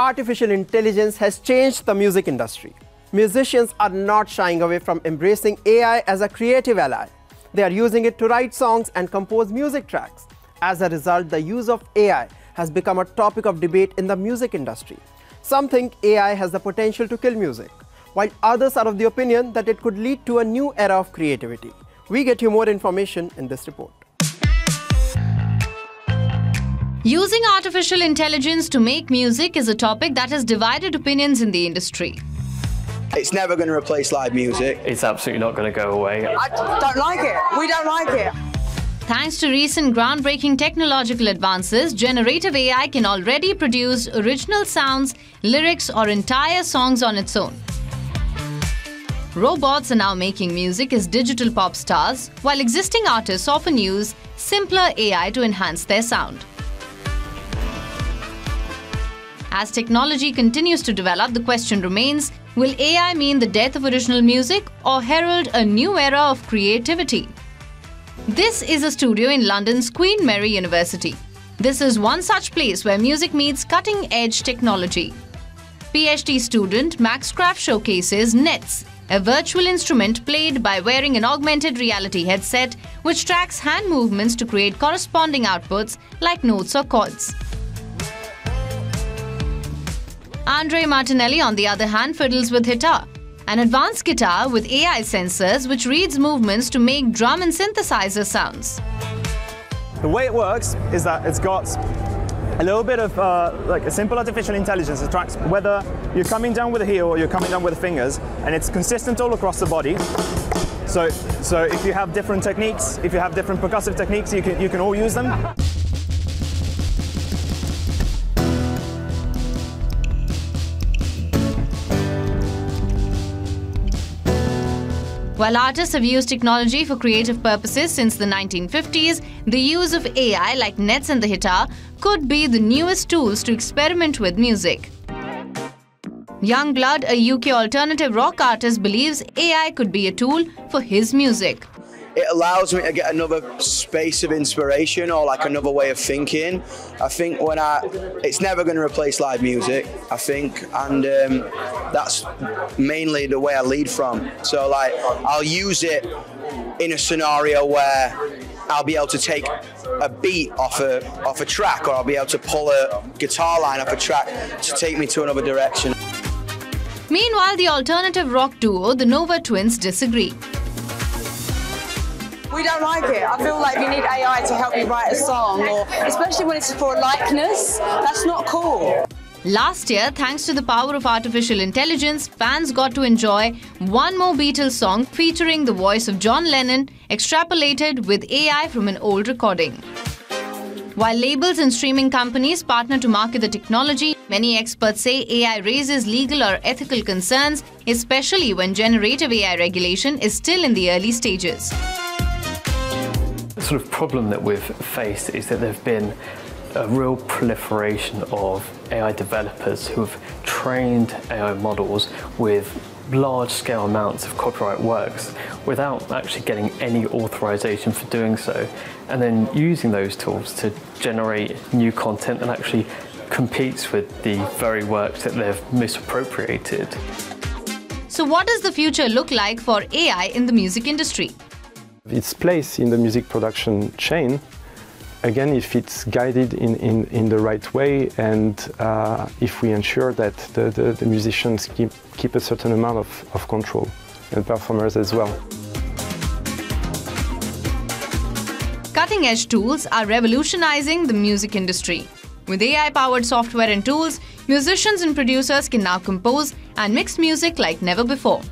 artificial intelligence has changed the music industry. Musicians are not shying away from embracing AI as a creative ally. They are using it to write songs and compose music tracks. As a result, the use of AI has become a topic of debate in the music industry. Some think AI has the potential to kill music, while others are of the opinion that it could lead to a new era of creativity. We get you more information in this report. Using artificial intelligence to make music is a topic that has divided opinions in the industry. It's never going to replace live music. It's absolutely not going to go away. I don't like it. We don't like it. Thanks to recent groundbreaking technological advances, generative AI can already produce original sounds, lyrics, or entire songs on its own. Robots are now making music as digital pop stars, while existing artists often use simpler AI to enhance their sound. As technology continues to develop, the question remains will AI mean the death of original music or herald a new era of creativity? This is a studio in London's Queen Mary University. This is one such place where music meets cutting edge technology. PhD student Max Graf showcases Netz, a virtual instrument played by wearing an augmented reality headset which tracks hand movements to create corresponding outputs like notes or chords. Andre Martelloni, on the other hand, fiddles with Hitar, an advanced guitar with AI sensors which reads movements to make drum and synthesizer sounds. The way it works is that it's got a little bit of uh, like a simple artificial intelligence that tracks whether you're coming down with a heel or you're coming down with the fingers, and it's consistent all across the body. So, so if you have different techniques, if you have different percussive techniques, you can, you can all use them. While artists have used technology for creative purposes since the 1950s, the use of AI like Netz and the Hitar could be the newest tools to experiment with music. Yungblud, a UK alternative rock artist, believes AI could be a tool for his music it allows me to get another space of inspiration or like another way of thinking. I think when I, it's never going to replace live music, I think, and um, that's mainly the way I lead from. So like, I'll use it in a scenario where I'll be able to take a beat off a off a track, or I'll be able to pull a guitar line off a track to take me to another direction. Meanwhile, the alternative rock duo, the Nova Twins, disagree. We don't like it. I feel like you need AI to help you write a song, or especially when it's for likeness. That's not cool. Last year, thanks to the power of artificial intelligence, fans got to enjoy one more Beatles song featuring the voice of John Lennon, extrapolated with AI from an old recording. While labels and streaming companies partner to market the technology, many experts say AI raises legal or ethical concerns, especially when generative AI regulation is still in the early stages sort of problem that we've faced is that there have been a real proliferation of AI developers who have trained AI models with large scale amounts of copyright works without actually getting any authorization for doing so and then using those tools to generate new content that actually competes with the very works that they've misappropriated. So what does the future look like for AI in the music industry? Its place in the music production chain, again, if it's guided in, in, in the right way and uh, if we ensure that the, the, the, musicians keep, keep a certain amount of, of control and performers as well. Cutting edge tools are revolutionizing the music industry. With AI powered software and tools, musicians and producers can now compose and mix music like never before.